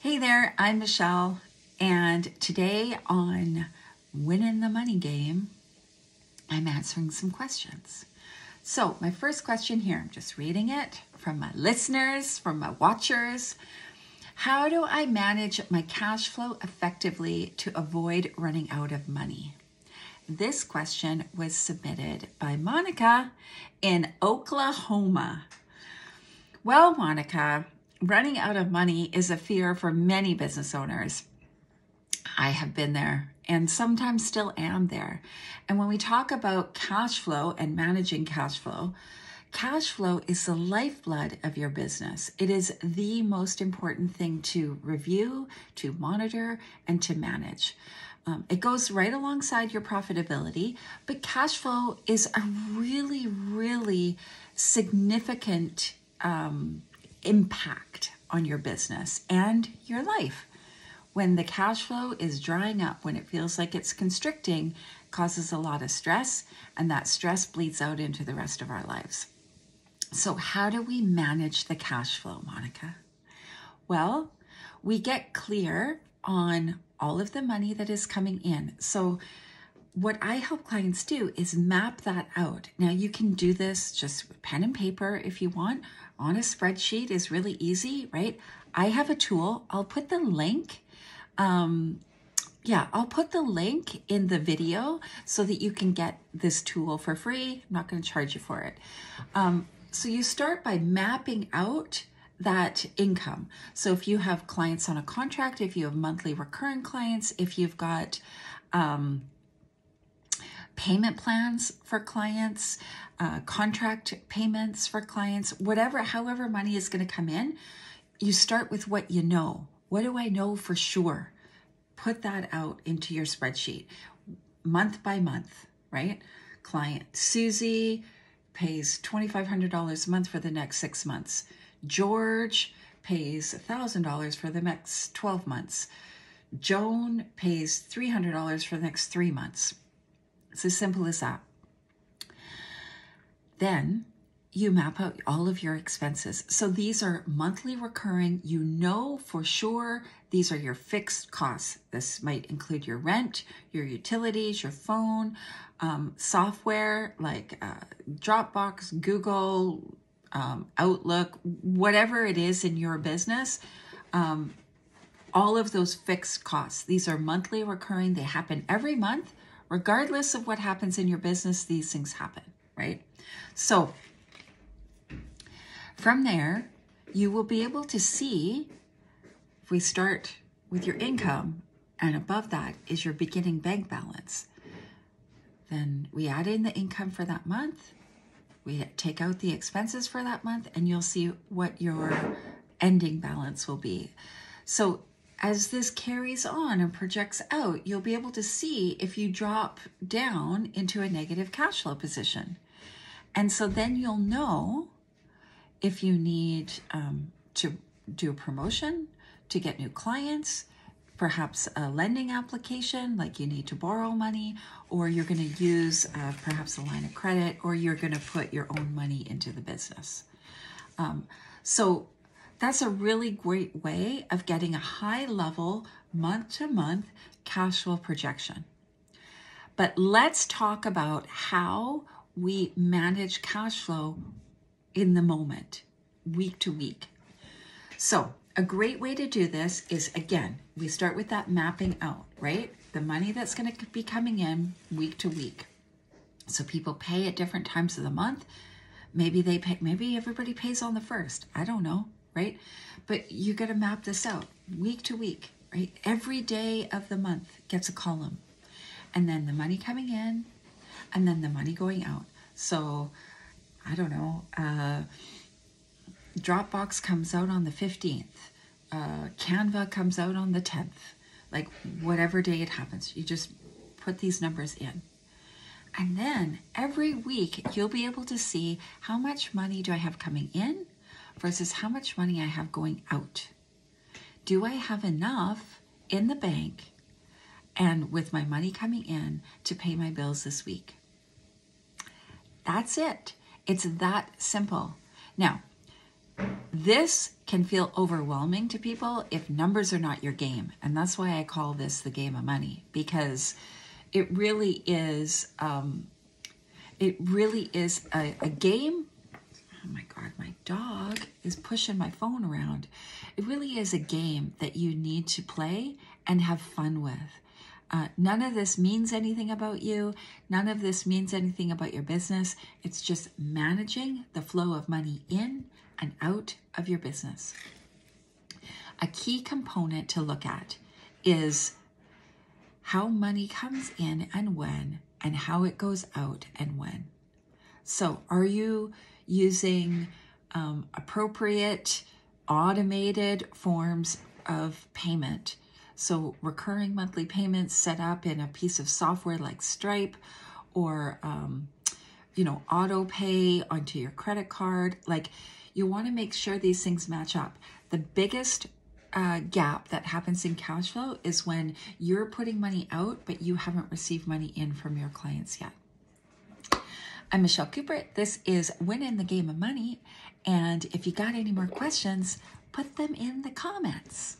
Hey there, I'm Michelle, and today on Winning the Money Game, I'm answering some questions. So, my first question here, I'm just reading it from my listeners, from my watchers. How do I manage my cash flow effectively to avoid running out of money? This question was submitted by Monica in Oklahoma. Well, Monica, running out of money is a fear for many business owners. I have been there and sometimes still am there. And when we talk about cash flow and managing cash flow, cash flow is the lifeblood of your business. It is the most important thing to review, to monitor, and to manage. Um, it goes right alongside your profitability, but cash flow is a really, really significant um, impact on your business and your life. When the cash flow is drying up, when it feels like it's constricting, causes a lot of stress, and that stress bleeds out into the rest of our lives. So, how do we manage the cash flow, Monica? Well, we get clear on all of the money that is coming in. So, what I help clients do is map that out. Now, you can do this just with pen and paper if you want. On a spreadsheet is really easy, right? I have a tool. I'll put the link. Um, yeah, I'll put the link in the video so that you can get this tool for free. I'm not going to charge you for it. Um, so you start by mapping out that income. So if you have clients on a contract, if you have monthly recurring clients, if you've got um, payment plans for clients, uh, contract payments for clients, whatever, however money is going to come in, you start with what you know. What do I know for sure? Put that out into your spreadsheet month by month, right? Client Susie pays $2,500 a month for the next six months. George pays $1,000 for the next 12 months. Joan pays $300 for the next three months. It's as simple as that. Then you map out all of your expenses. So these are monthly recurring. You know for sure these are your fixed costs. This might include your rent, your utilities, your phone, um, software like uh, Dropbox, Google, um, Outlook, whatever it is in your business. Um, all of those fixed costs. These are monthly recurring. They happen every month. Regardless of what happens in your business, these things happen, right? So from there, you will be able to see if we start with your income and above that is your beginning bank balance. Then we add in the income for that month, we take out the expenses for that month, and you'll see what your ending balance will be. So as this carries on and projects out, you'll be able to see if you drop down into a negative cash flow position. And so then you'll know if you need um, to do a promotion, to get new clients, perhaps a lending application, like you need to borrow money, or you're going to use uh, perhaps a line of credit, or you're going to put your own money into the business. Um, so that's a really great way of getting a high level month to month cash flow projection. But let's talk about how we manage cash flow in the moment, week to week. So, a great way to do this is again, we start with that mapping out, right? The money that's going to be coming in week to week. So, people pay at different times of the month. Maybe they pay, maybe everybody pays on the first. I don't know right? But you got to map this out week to week, right? Every day of the month gets a column. And then the money coming in and then the money going out. So, I don't know, uh, Dropbox comes out on the 15th, uh, Canva comes out on the 10th, like whatever day it happens. You just put these numbers in. And then every week you'll be able to see how much money do I have coming in versus how much money I have going out. Do I have enough in the bank and with my money coming in to pay my bills this week? That's it. It's that simple. Now, this can feel overwhelming to people if numbers are not your game. And that's why I call this the game of money because it really is, um, it really is a, a game. Oh my God, my dog is pushing my phone around. It really is a game that you need to play and have fun with. Uh, none of this means anything about you. None of this means anything about your business. It's just managing the flow of money in and out of your business. A key component to look at is how money comes in and when, and how it goes out and when. So, are you using um, appropriate automated forms of payment? So, recurring monthly payments set up in a piece of software like Stripe or, um, you know, auto pay onto your credit card. Like, you want to make sure these things match up. The biggest uh, gap that happens in cash flow is when you're putting money out, but you haven't received money in from your clients yet. I'm Michelle Cooper. This is Win in the Game of Money. And if you got any more questions, put them in the comments.